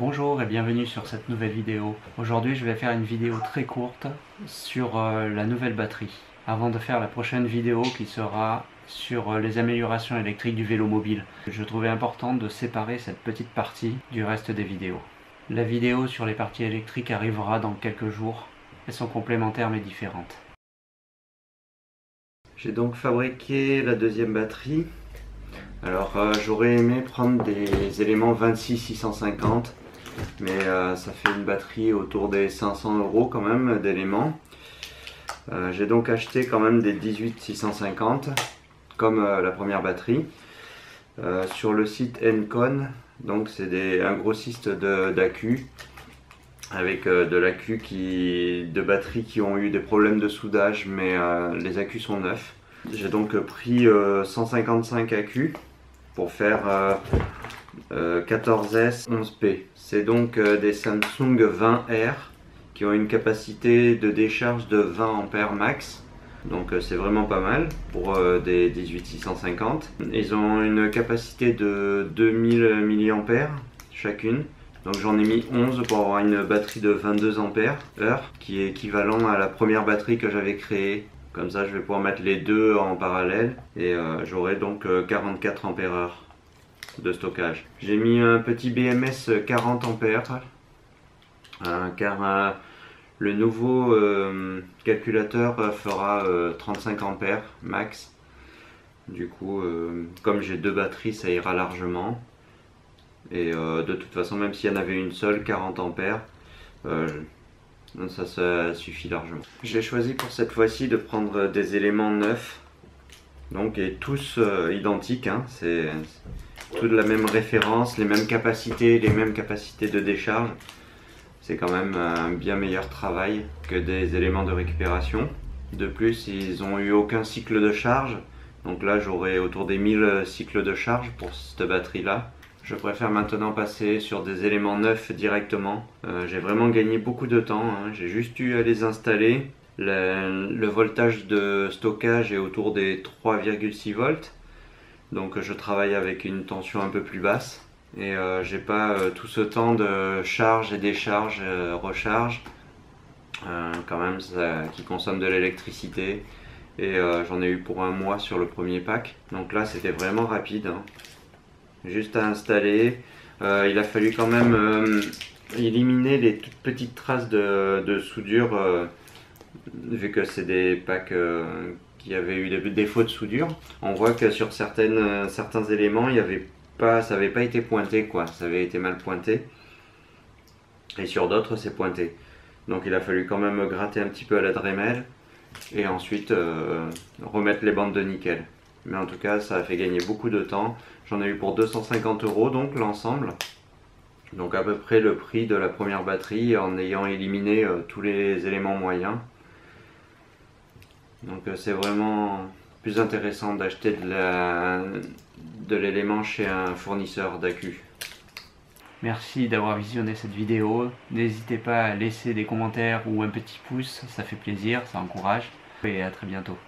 Bonjour et bienvenue sur cette nouvelle vidéo. Aujourd'hui je vais faire une vidéo très courte sur euh, la nouvelle batterie. Avant de faire la prochaine vidéo qui sera sur euh, les améliorations électriques du vélo mobile. Je trouvais important de séparer cette petite partie du reste des vidéos. La vidéo sur les parties électriques arrivera dans quelques jours. Elles sont complémentaires mais différentes. J'ai donc fabriqué la deuxième batterie. Alors euh, j'aurais aimé prendre des éléments 26-650 mais euh, ça fait une batterie autour des 500 euros quand même d'éléments. Euh, j'ai donc acheté quand même des 18-650 comme euh, la première batterie sur le site Encon. Donc c'est un grossiste d'accu avec de l'accu qui de batteries qui ont eu des problèmes de soudage mais les accus sont neufs. J'ai donc pris 155 accus pour faire 14S 11P. C'est donc euh, des Samsung 20R qui ont une capacité de décharge de 20 A max. Donc euh, c'est vraiment pas mal pour euh, des 18650. Ils ont une capacité de 2000 mAh chacune. Donc j'en ai mis 11 pour avoir une batterie de 22 Ah qui est équivalent à la première batterie que j'avais créée. Comme ça je vais pouvoir mettre les deux en parallèle et j'aurai donc 44 Ah de stockage. J'ai mis un petit BMS 40 ampères euh, car euh, le nouveau euh, calculateur fera 35 ampères max. Du coup, comme j'ai deux batteries, ça ira largement. Et de toute façon, même s'il y en avait une seule, 40 ampères, ça, ça suffit largement. J'ai choisi pour cette fois-ci de prendre des éléments neufs, donc et tous identiques. Hein, c'est toute la même référence, les mêmes capacités, les mêmes capacités de décharge. C'est quand même un bien meilleur travail que des éléments de récupération. De plus, ils n'ont eu aucun cycle de charge. Donc là, j'aurai autour des 1000 cycles de charge pour cette batterie-là. Je préfère maintenant passer sur des éléments neufs directement. Euh, j'ai vraiment gagné beaucoup de temps. Hein. J'ai juste eu à les installer. le voltage de stockage est autour des 3,6 volts. Donc je travaille avec une tension un peu plus basse et euh, j'ai pas euh, tout ce temps de charge et décharge, recharge quand même ça, qui consomme de l'électricité et j'en ai eu pour un mois sur le premier pack donc là c'était vraiment rapide hein. Juste à installer il a fallu quand même éliminer les toutes petites traces de, soudure vu que c'est des packs qui avait eu des défauts de soudure. On voit que sur euh, certains éléments, il avait pas, ça n'avait pas été pointé, quoi. Ça avait été mal pointé. Et sur d'autres, c'est pointé. Donc il a fallu quand même gratter un petit peu à la Dremel et ensuite euh, remettre les bandes de nickel. Mais en tout cas, ça a fait gagner beaucoup de temps. J'en ai eu pour 250 euros donc l'ensemble. Donc à peu près le prix de la première batterie en ayant éliminé euh, tous les éléments moyens. Donc euh, c'est vraiment plus intéressant d'acheter de l'élément chez un fournisseur d'accu. Merci d'avoir visionné cette vidéo. N'hésitez pas à laisser des commentaires ou un petit pouce, ça fait plaisir, ça encourage. Et à très bientôt.